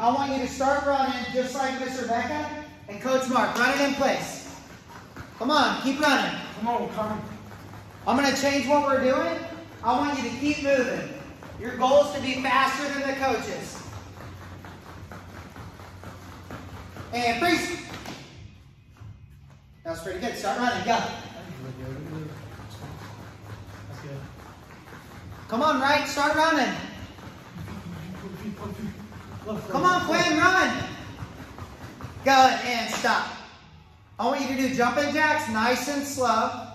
I want you to start running just like Miss Rebecca and Coach Mark. Run it in place. Come on, keep running. Come on, come. I'm going to change what we're doing. I want you to keep moving. Your goal is to be faster than the coaches. And freeze. That was pretty good. Start running. Go. Come on, right? Start running. Come on, Quinn, run. Go and stop. I want you to do jumping jacks nice and slow.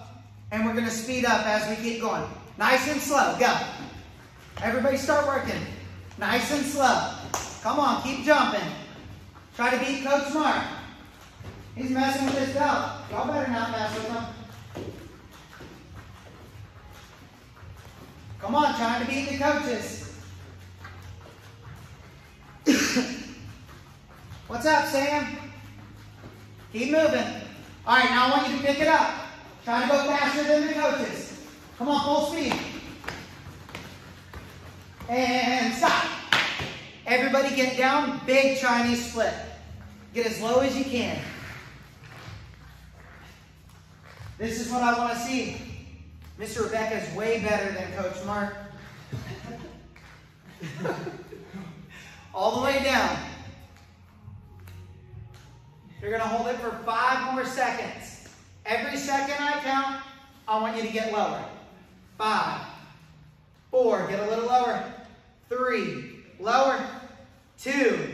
And we're going to speed up as we keep going. Nice and slow. Go. Everybody start working. Nice and slow. Come on, keep jumping. Try to beat Coach Mark. He's messing with his belt. Y'all better not mess with him. Come on, trying to beat the coaches. What's up, Sam? Keep moving. All right, now I want you to pick it up. Try to go faster than the coaches. Come on, full speed. And stop. Everybody get down. Big Chinese split. Get as low as you can. This is what I want to see. Mr. Rebecca is way better than Coach Mark. All the way down. You're going to hold it for five more seconds. Every second I count, I want you to get lower. Five, four, get a little lower. Three, lower. Two,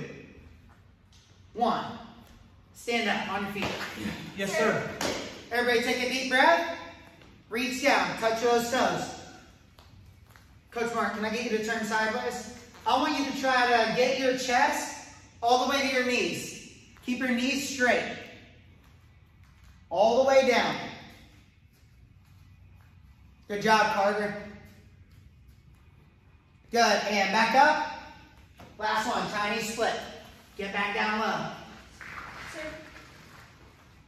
one. Stand up on your feet. Yes, sir. Everybody take a deep breath. Reach down, touch those toes. Coach Mark, can I get you to turn sideways? I want you to try to get your chest all the way to your knees. Keep your knees straight. All the way down. Good job, Carter. Good, and back up. Last one, Chinese split. Get back down low.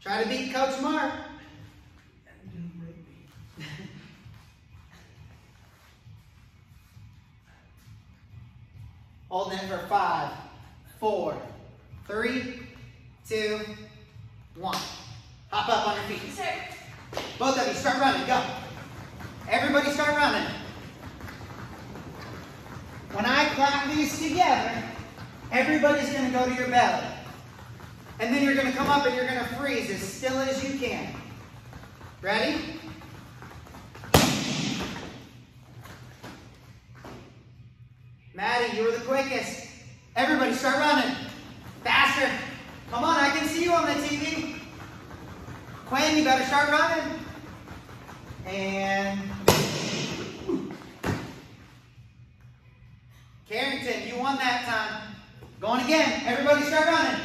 Try to beat Coach Mark. Holding it for five, four, three, two, one. Hop up on your feet. Both of you, start running, go. Everybody start running. When I clap these together, everybody's gonna go to your belly. And then you're gonna come up and you're gonna freeze as still as you can. Ready? Maddie, you were the quickest. Everybody start running. Faster. Come on, I can see you on the TV. Quinn, you better start running. And Carrington, you won that time. Going again. Everybody start running.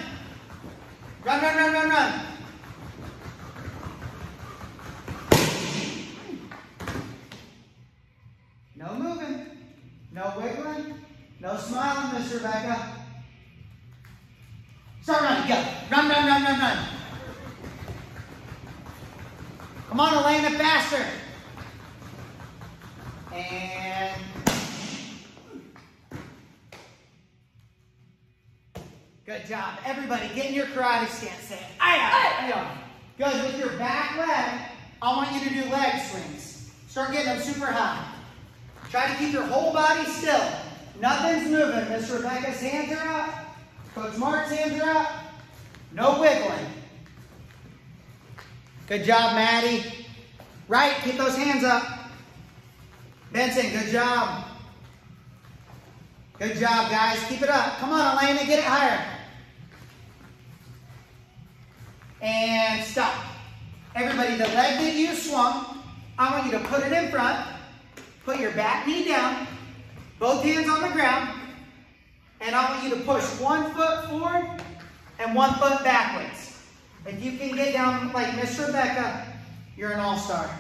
Run, run, run, run, run. No moving. No wiggling. No smiling, Miss Rebecca. Come on, Elena, faster. And good job. Everybody, get in your karate stance. Say, aye, aye. Good. With your back leg, I want you to do leg swings. Start getting them super high. Try to keep your whole body still. Nothing's moving. Miss Rebecca's hands are up. Coach Mark's hands are up. No wiggling. Good job, Maddie. Right, keep those hands up. Benson, good job. Good job, guys. Keep it up. Come on, Elena, get it higher. And stop. Everybody, the leg that you swung, I want you to put it in front. Put your back knee down. Both hands on the ground. And I want you to push one foot forward and one foot backwards. If you can get down like Miss Rebecca, you're an all-star.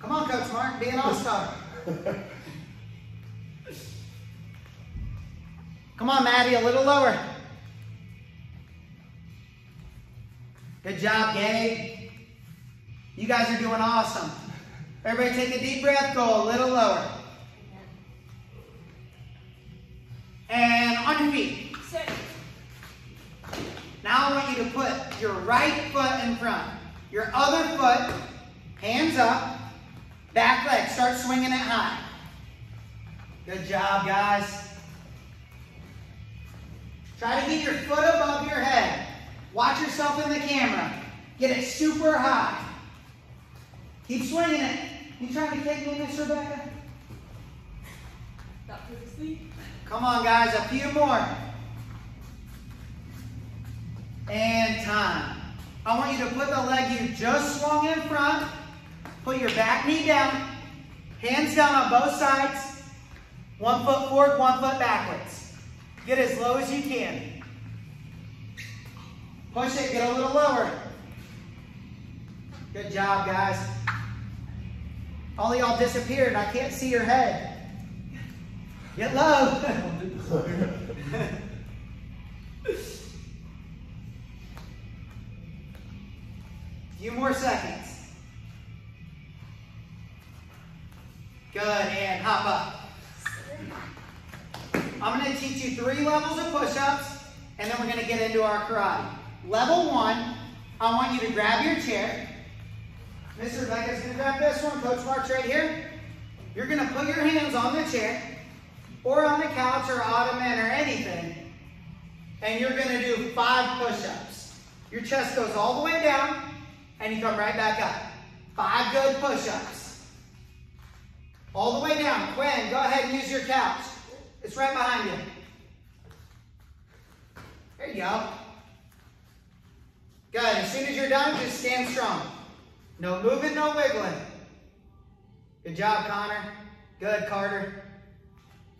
Come on, Coach Mark, be an all-star. Come on, Maddie, a little lower. Good job, Gabe. You guys are doing awesome. Everybody take a deep breath, go a little lower. And on your feet. Sit. Now I want you to put your right foot in front. Your other foot, hands up, back leg. Start swinging it high. Good job, guys. Try to get your foot above your head. Watch yourself in the camera. Get it super high. Keep swinging it. You trying to kick me, Miss Rebecca? Come on, guys, a few more. And time. I want you to put the leg you just swung in front, put your back knee down, hands down on both sides, one foot forward, one foot backwards. Get as low as you can. Push it, get a little lower. Good job, guys. All y'all disappeared. I can't see your head. Get low. Few more seconds. Good, and hop up. I'm going to teach you three levels of push-ups, and then we're going to get into our karate. Level one, I want you to grab your chair. Miss Rebecca's to grab this one. Coach Mark's right here. You're going to put your hands on the chair, or on the couch, or ottoman, or anything, and you're going to do five push-ups. Your chest goes all the way down, and you come right back up. Five good push-ups. All the way down. Quinn, go ahead and use your couch. It's right behind you. There you go. Good. As soon as you're done, just stand strong. No moving, no wiggling. Good job, Connor. Good, Carter.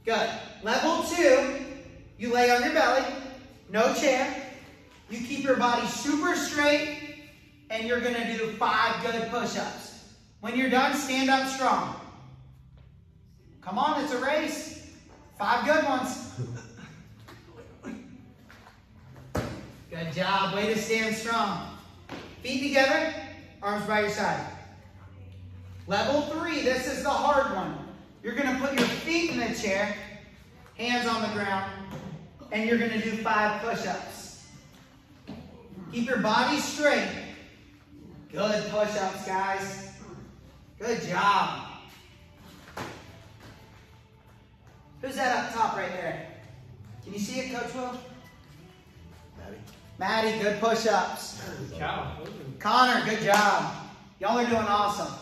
Good. Level two, you lay on your belly, no chair. You keep your body super straight, and you're going to do five good push-ups. When you're done, stand up strong. Come on, it's a race. Five good ones. Good job. Way to stand strong. Feet together, arms by your side. Level three, this is the hard one. You're going to put your feet in the chair, hands on the ground, and you're going to do five push-ups. Keep your body straight. Good push-ups, guys. Good job. Who's that up top right there? Can you see it, Coach Will? Maddie. Maddie, good push-ups. Cow. Connor, good job. Y'all are doing awesome.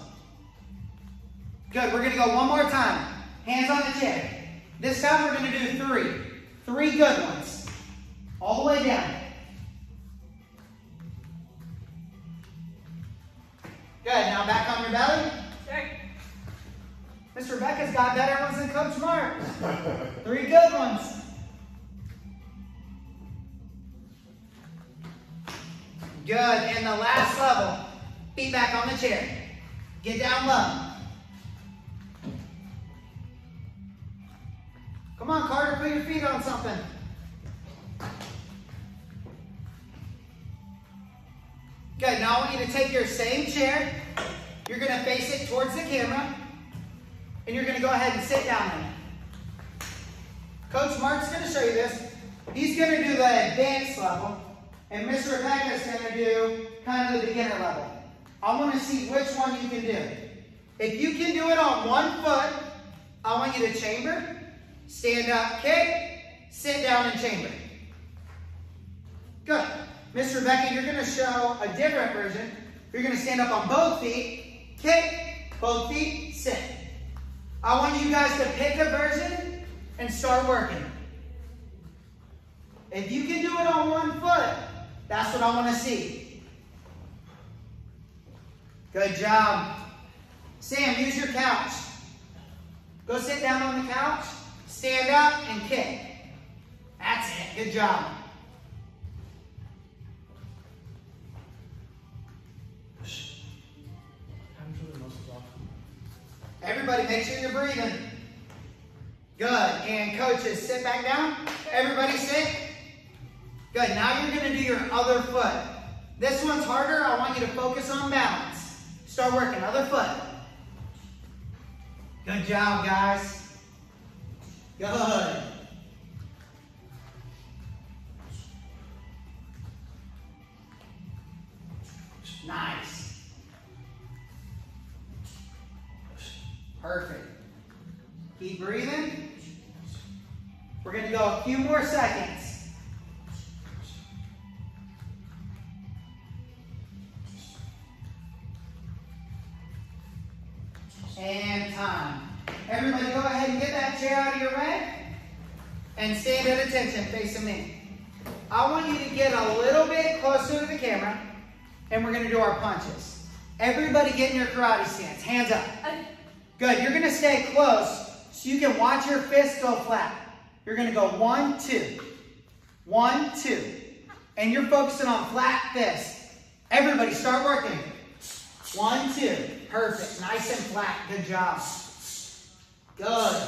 Good, we're gonna go one more time. Hands on the chair. This time we're gonna do three. Three good ones. All the way down. Good, now back on your belly. Check. Miss Rebecca's got better ones than Coach Mark. Three good ones. Good, and the last level. Feet back on the chair. Get down low. Come on, Carter, put your feet on something. To take your same chair. You're gonna face it towards the camera. And you're gonna go ahead and sit down in it. Coach Mark's gonna show you this. He's gonna do the advanced level, and Mr. Miss Rebecca's gonna do kind of the beginner level. I wanna see which one you can do. If you can do it on one foot, I want you to chamber, stand up, kick, sit down and chamber. Good. Miss Rebecca, you're gonna show a different version. You're gonna stand up on both feet, kick, both feet, sit. I want you guys to pick a version and start working. If you can do it on one foot, that's what I want to see. Good job. Sam, use your couch. Go sit down on the couch, stand up, and kick. That's it. Good job. Everybody, make sure you're breathing. Good. And coaches, sit back down. Everybody sit. Good. Now you're going to do your other foot. This one's harder. I want you to focus on balance. Start working. Other foot. Good job, guys. Good. Perfect. Keep breathing. We're going to go a few more seconds. And time. Everybody go ahead and get that chair out of your way. And stand at attention facing me. I want you to get a little bit closer to the camera. And we're going to do our punches. Everybody get in your karate stance. Hands up. Good. You're going to stay close so you can watch your fists go flat. You're going to go one, two. One, two. And you're focusing on flat fists. Everybody start working. One, two. Perfect. Nice and flat. Good job. Good.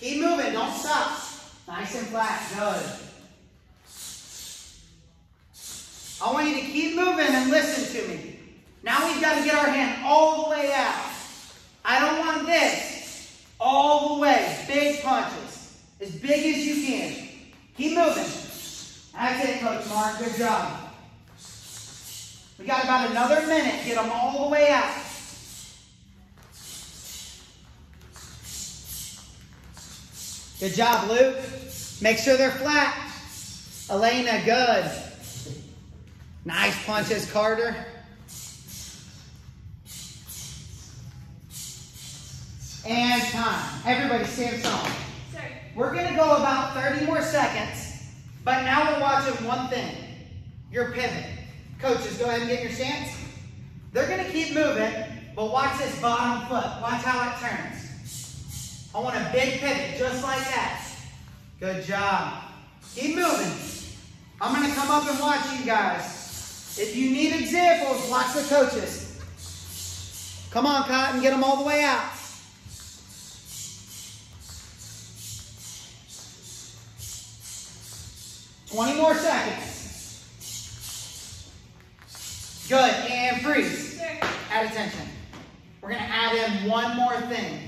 Keep moving. Don't stop. Nice and flat. Good. I want you to keep moving and listen to me. Now we've got to get our hand all the way out. I don't want this. All the way. Big punches. As big as you can. Keep moving. That's it, Coach Mark. Good job. We got about another minute. Get them all the way out. Good job, Luke. Make sure they're flat. Elena, good. Nice punches, Carter. And time. Everybody stand strong. We're going to go about 30 more seconds, but now we're watching one thing. Your pivot. Coaches, go ahead and get your stance. They're going to keep moving, but watch this bottom foot. Watch how it turns. I want a big pivot, just like that. Good job. Keep moving. I'm going to come up and watch you guys. If you need examples, watch the coaches. Come on, Cotton, get them all the way out. Twenty more seconds. Good, and freeze. Sorry. Add attention. We're gonna add in one more thing.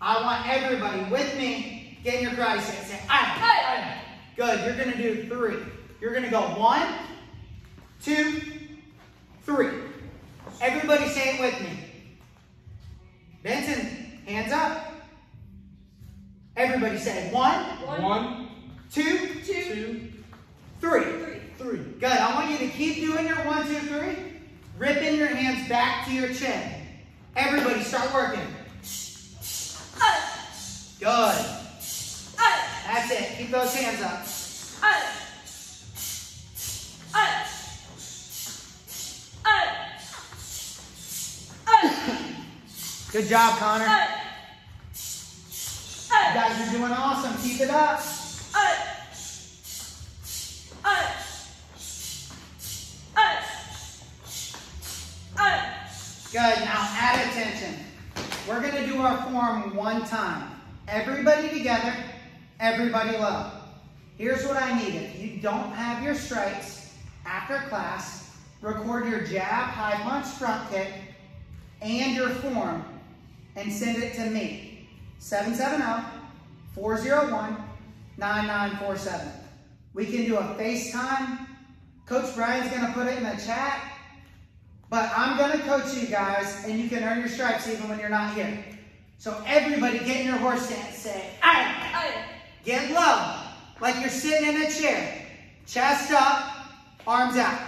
I want everybody with me, get in your karate stance. Say, aye, aye. Good, you're gonna do three. You're gonna go one, two, three. Everybody say it with me. Benson, hands up. Everybody say one, One, One, two, two, two, three. three. Good. I want you to keep doing your one, two, three. Ripping your hands back to your chin. Everybody start working. Good. That's it. Keep those hands up. Good job, Connor. You guys are doing awesome. Keep it up, Good. Now add attention. We're going to do our form one time. Everybody together, everybody low. Here's what I need. If you don't have your strikes after class, record your jab, high punch, front kick, and your form and send it to me. 770-401-9947. We can do a FaceTime. Coach Brian's going to put it in the chat. But I'm going to coach you guys, and you can earn your stripes even when you're not here. So everybody get in your horse stance. Say, aye. Up, Get low, like you're sitting in a chair. Chest up, arms out.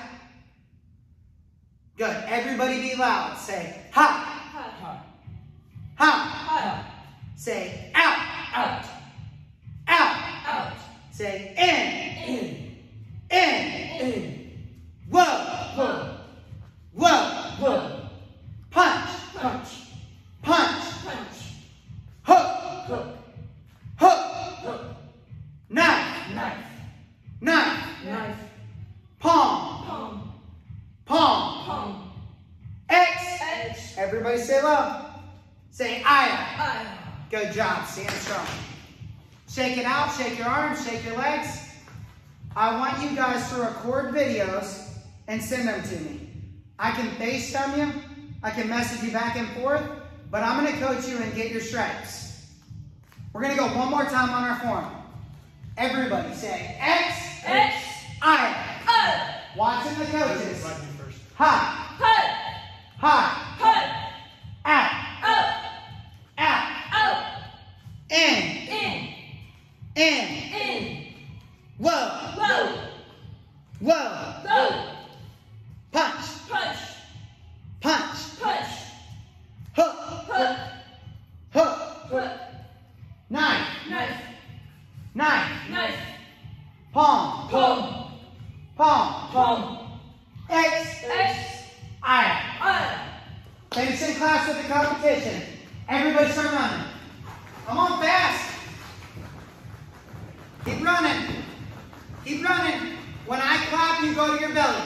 Good. Everybody be loud. Say, ha, Ha. Ha. ha. up, Say, out, out, out. out, Say, in, in, in. in, whoa, whoa. Everybody say low. Say aya. eye, Good job. Stand strong. Shake it out. Shake your arms. Shake your legs. I want you guys to record videos and send them to me. I can FaceTime you. I can message you back and forth. But I'm going to coach you and get your stripes. We're going to go one more time on our form. Everybody say X, X, I. up, Watching the coaches. Right, you first. and, and, and, and. Well, Keep running. Keep running. When I clap, you go to your belly.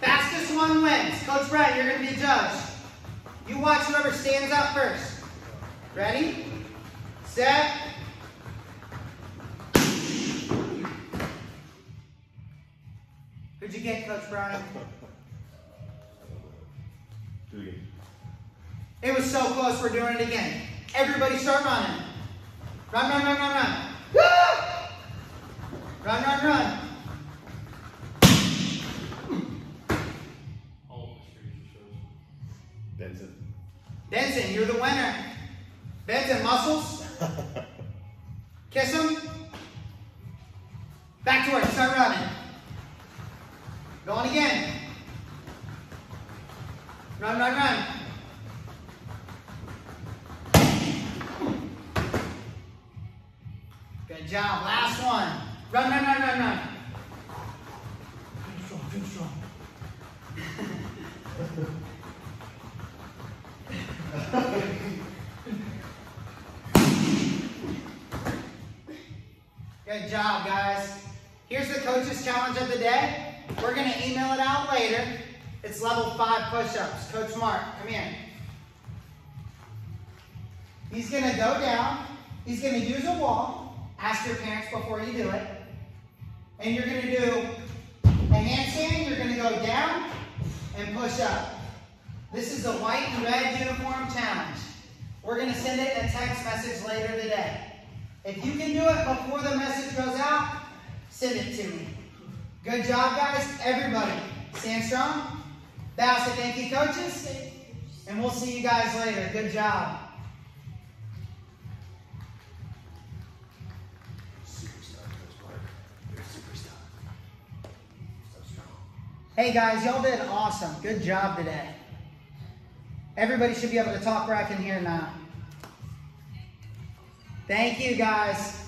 Fastest one wins. Coach Brett, you're going to be judged. You watch whoever stands up first. Ready? Set. Who'd you get, Coach Brian? Do it. It was so close, we're doing it again. Everybody start running. Run, run, run, run, run. Run, run, run. Benson. Benson, you're the winner. Benson, muscles. Kiss him. Good job, guys. Here's the coach's challenge of the day. We're going to email it out later. It's level five push-ups. Coach Mark, come here. He's going to go down. He's going to use a wall. Ask your parents before you do it. And you're going to do a handstand. You're going to go down and push up. This is a white and red uniform challenge. We're going to send it a text message later today. If you can do it before the message goes out, send it to me. Good job, guys. Everybody, stand strong. Bow, say thank you, coaches. And we'll see you guys later. Good job. Hey, guys, y'all did awesome. Good job today. Everybody should be able to talk where I can hear now. Thank you, guys.